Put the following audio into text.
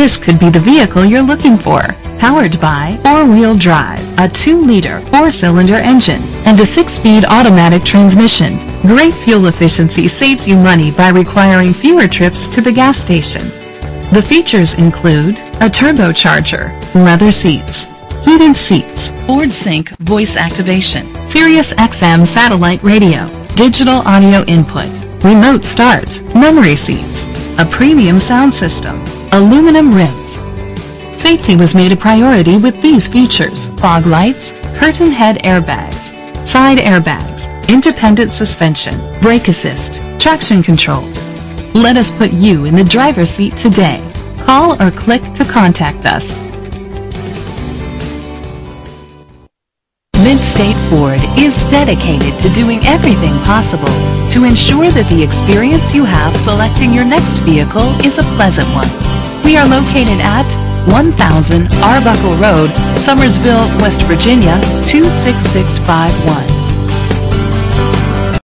This could be the vehicle you're looking for. Powered by four-wheel drive, a 2-liter, 4-cylinder engine, and a 6-speed automatic transmission. Great fuel efficiency saves you money by requiring fewer trips to the gas station. The features include a turbocharger, leather seats, heated seats, Ford Sync voice activation, Sirius XM satellite radio, digital audio input, remote start, memory seats, a premium sound system, aluminum rims. Safety was made a priority with these features. Fog lights, curtain head airbags, side airbags, independent suspension, brake assist, traction control. Let us put you in the driver's seat today. Call or click to contact us. Midstate Ford is dedicated to doing everything possible to ensure that the experience you have selecting your next vehicle is a pleasant one. We are located at 1000 Arbuckle Road, Summersville, West Virginia 26651.